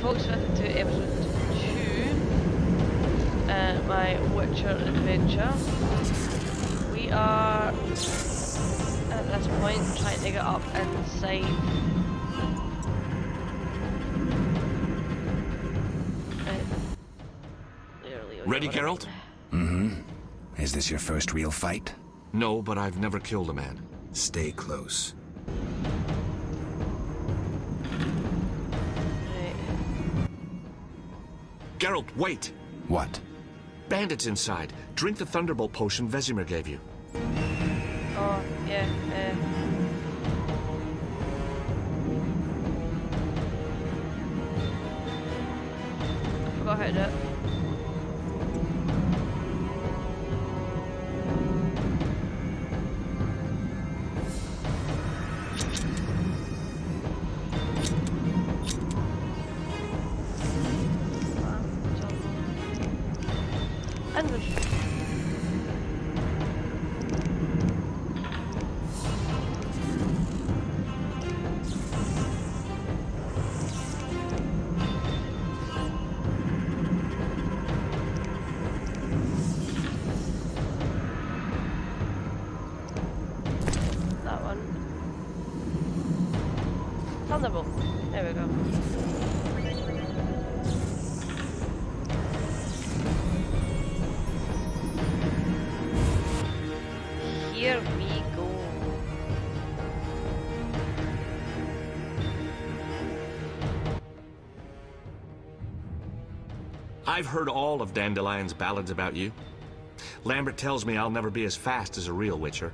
folks, welcome to episode 2 uh, my Witcher adventure. We are at this point trying to get up inside. Uh, Ready, Geralt? Mm-hmm. Is this your first real fight? No, but I've never killed a man. Stay close. Geralt, wait! What? Bandits inside. Drink the Thunderbolt potion Vesemir gave you. Oh, yeah, uh. I forgot how to do it. I've heard all of Dandelion's ballads about you. Lambert tells me I'll never be as fast as a real Witcher.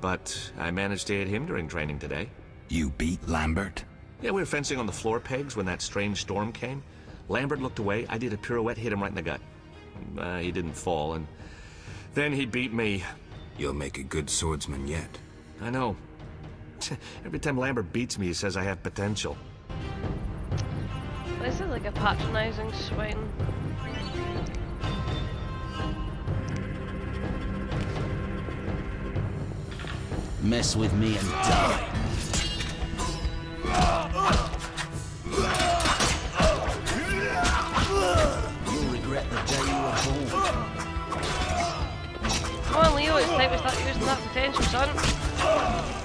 But I managed to hit him during training today. You beat Lambert? Yeah, we were fencing on the floor pegs when that strange storm came. Lambert looked away, I did a pirouette, hit him right in the gut. Uh, he didn't fall, and then he beat me. You'll make a good swordsman yet. I know. Every time Lambert beats me, he says I have potential. This is like a patronizing swine. Mess with me and die. You'll regret the day you were born. Come on, Leo, it's time to start using that potential, son.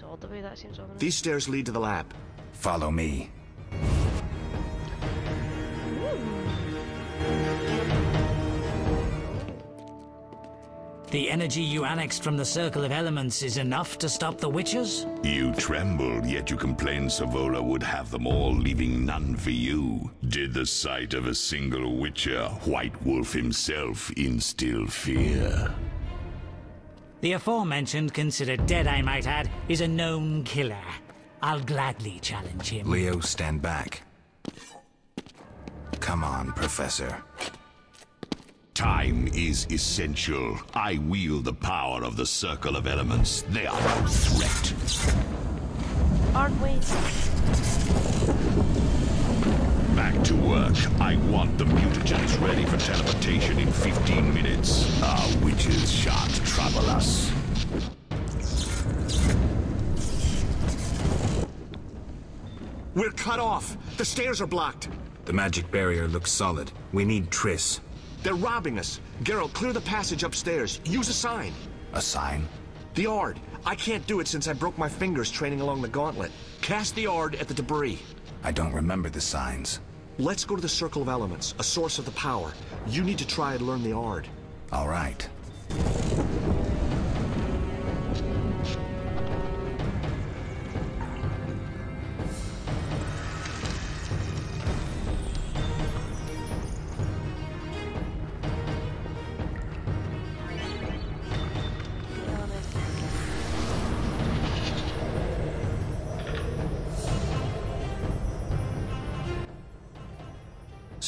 Is it pretty solid the way that seems ominous? These stairs lead to the lab. Follow me. The energy you annexed from the Circle of Elements is enough to stop the Witches? You trembled, yet you complained Savolla would have them all, leaving none for you. Did the sight of a single Witcher, White Wolf himself, instill fear? The aforementioned, considered dead I might add, is a known killer. I'll gladly challenge him. Leo, stand back. Come on, Professor. Time is essential. I wield the power of the Circle of Elements. They are no threat. Aren't we? Back to work. I want the mutagens ready for teleportation in 15 minutes. Our witches shan't trouble us. We're cut off. The stairs are blocked. The magic barrier looks solid. We need Triss. They're robbing us. Geralt, clear the passage upstairs. Use a sign. A sign? The Aard. I can't do it since I broke my fingers training along the gauntlet. Cast the Aard at the debris. I don't remember the signs. Let's go to the Circle of Elements, a source of the power. You need to try and learn the Aard. All right.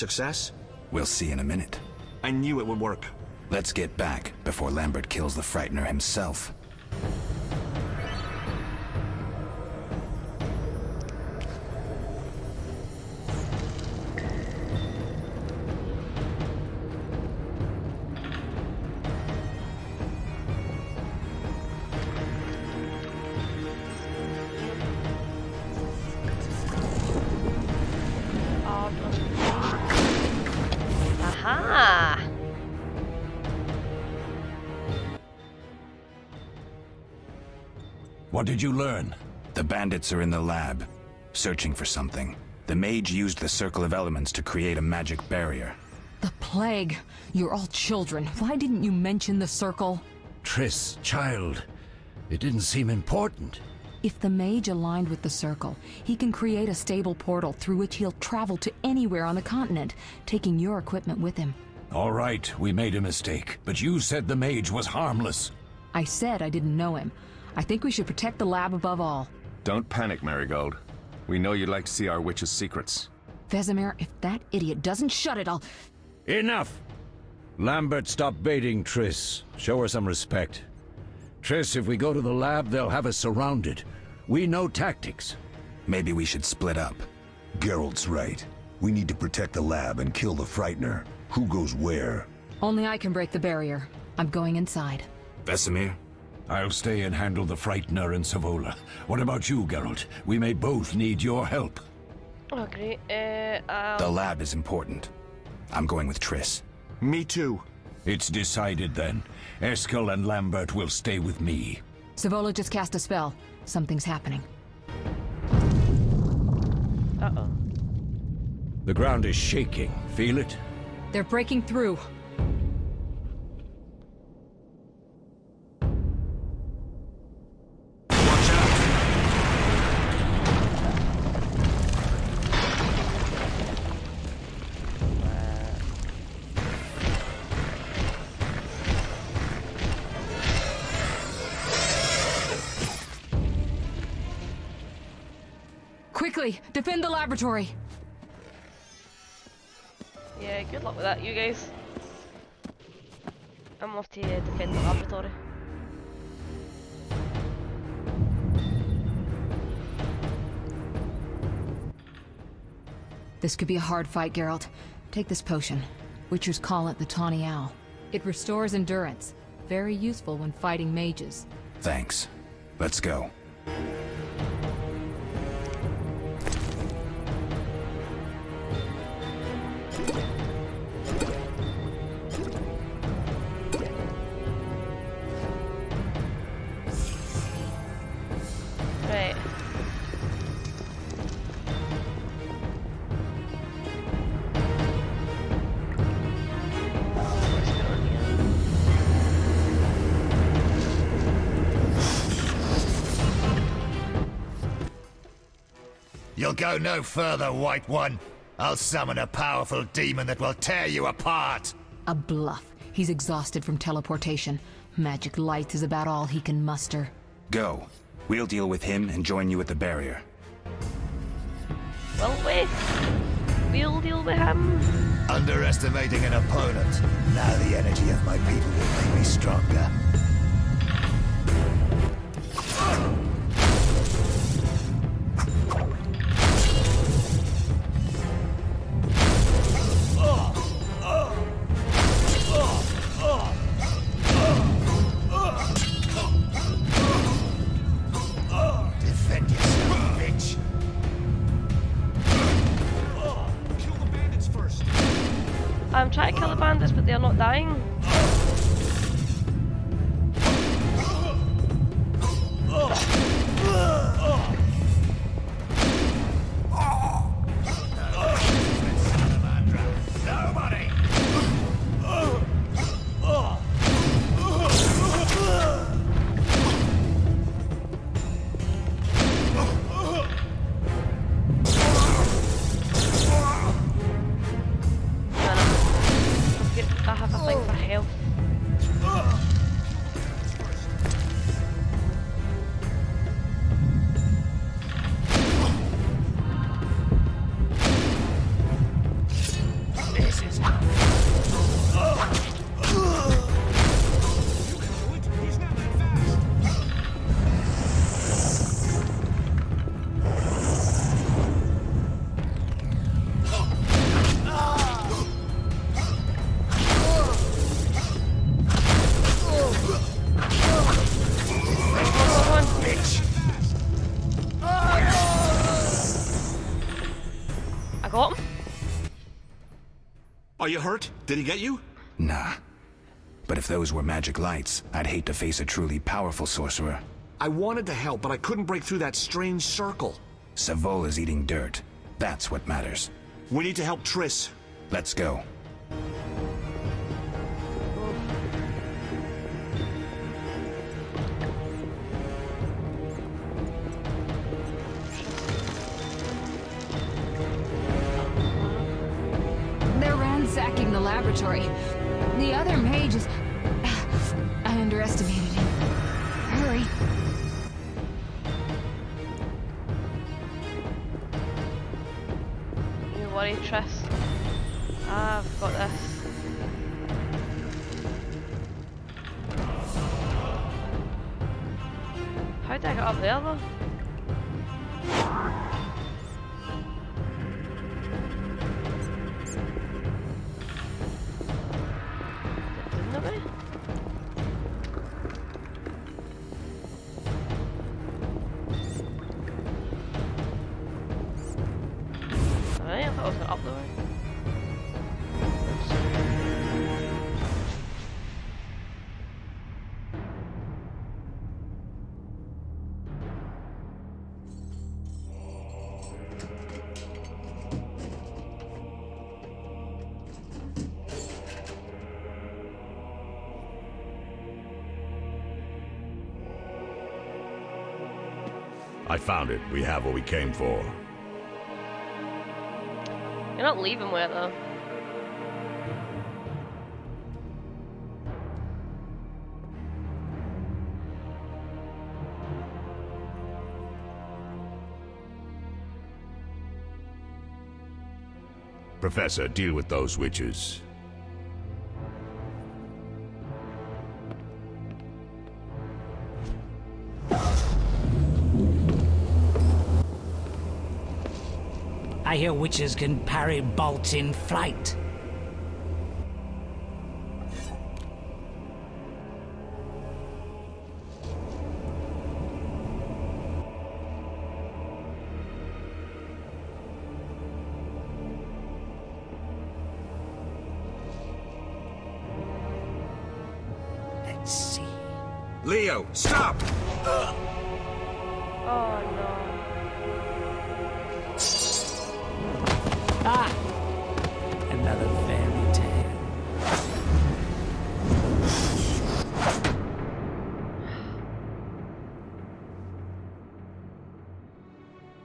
Success? We'll see in a minute. I knew it would work. Let's get back before Lambert kills the Frightener himself. What did you learn? The bandits are in the lab, searching for something. The mage used the Circle of Elements to create a magic barrier. The plague. You're all children. Why didn't you mention the circle? Triss, child. It didn't seem important. If the mage aligned with the circle, he can create a stable portal through which he'll travel to anywhere on the continent, taking your equipment with him. All right, we made a mistake, but you said the mage was harmless. I said I didn't know him. I think we should protect the lab above all. Don't panic, Merigold. We know you'd like to see our witch's secrets. Vesemir, if that idiot doesn't shut it, I'll. Enough! Lambert, stop baiting Triss. Show her some respect. Triss, if we go to the lab, they'll have us surrounded. We know tactics. Maybe we should split up. Geralt's right. We need to protect the lab and kill the Frightener. Who goes where? Only I can break the barrier. I'm going inside. Vesemir? I'll stay and handle the Frightener and Savolla. What about you, Geralt? We may both need your help. Great. Uh, I'll... The lab is important. I'm going with Triss. Me too. It's decided then. Eskel and Lambert will stay with me. Savolla just cast a spell. Something's happening. Uh-oh. The ground is shaking. Feel it? They're breaking through. Defend the laboratory. Yeah, good luck with that, you guys. I'm off to uh, defend the laboratory. This could be a hard fight, Geralt. Take this potion. Witchers call it the Tawny Owl. It restores endurance. Very useful when fighting mages. Thanks. Let's go. You'll go no further, White One. I'll summon a powerful demon that will tear you apart. A bluff. He's exhausted from teleportation. Magic light is about all he can muster. Go. We'll deal with him and join you at the barrier. Will we? We'll deal with him. Underestimating an opponent. Now the energy of my people will make me stronger. Are you hurt? Did he get you? Nah. But if those were magic lights, I'd hate to face a truly powerful sorcerer. I wanted to help, but I couldn't break through that strange circle. Savolla's eating dirt. That's what matters. We need to help Triss. Let's go. Laboratory. The other mage is... I underestimated him. Hurry. You worry, Triss. I've got this. How did I get up there though? Way. I found it. We have what we came for. You're not leaving it though. Professor, deal with those witches. I hear witches can parry bolts in flight. Let's see. Leo, stop! Oh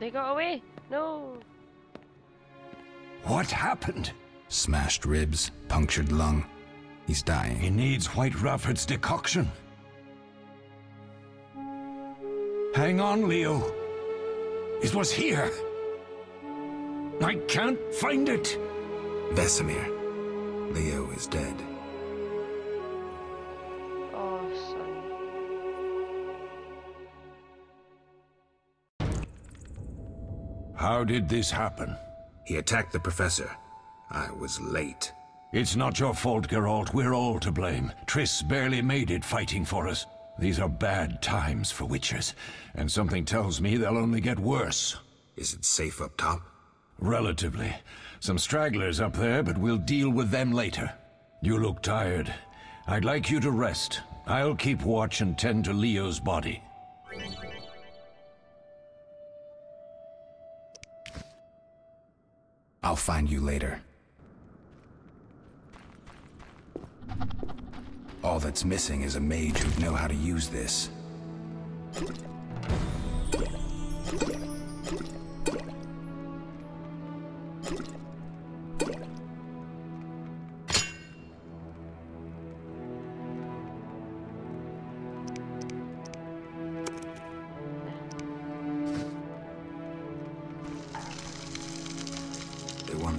They got away. No. What happened? Smashed ribs, punctured lung. He's dying. He needs White Raffard's decoction. Hang on, Leo. It was here. I can't find it. Vesemir. Leo is dead. How did this happen? He attacked the professor. I was late. It's not your fault, Geralt. We're all to blame. Triss barely made it fighting for us. These are bad times for Witchers, and something tells me they'll only get worse. Is it safe up top? Relatively. Some stragglers up there, but we'll deal with them later. You look tired. I'd like you to rest. I'll keep watch and tend to Leo's body. I'll find you later. All that's missing is a mage who'd know how to use this.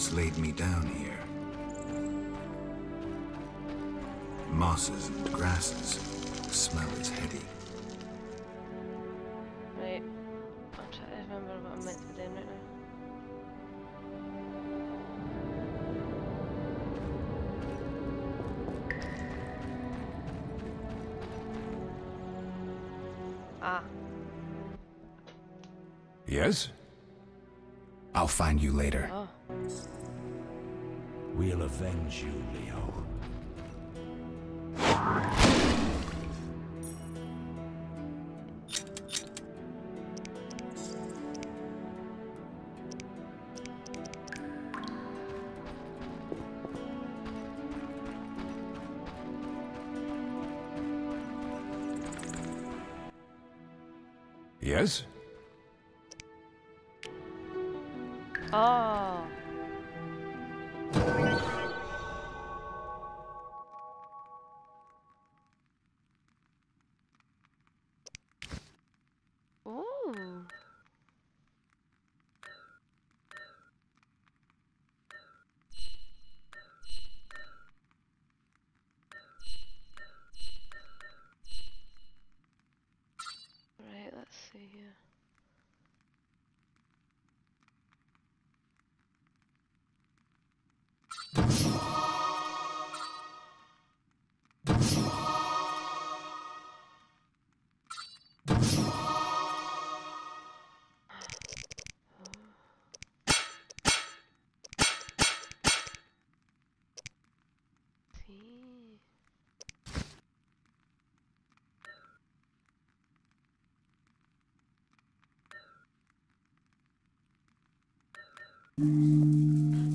Once laid me down here. Mosses and grasses. The smell is heady. Right. I'm trying to remember what I'm meant to be doing right now. Ah. Yes? I'll find you later. Oh. We'll avenge you, Leo. Yes? Oh.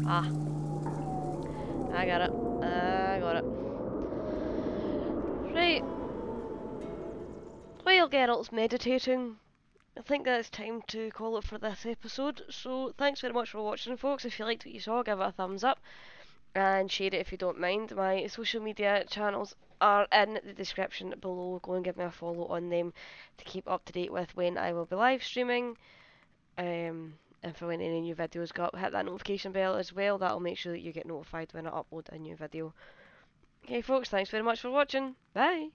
Ah. I got it. I got it. Right. While Geralt's meditating, I think that it's time to call it for this episode. So thanks very much for watching folks. If you liked what you saw, give it a thumbs up and share it if you don't mind. My social media channels are in the description below. Go and give me a follow on them to keep up to date with when I will be live streaming. Um, and for when any new videos go up, hit that notification bell as well. That'll make sure that you get notified when I upload a new video. Okay folks, thanks very much for watching. Bye!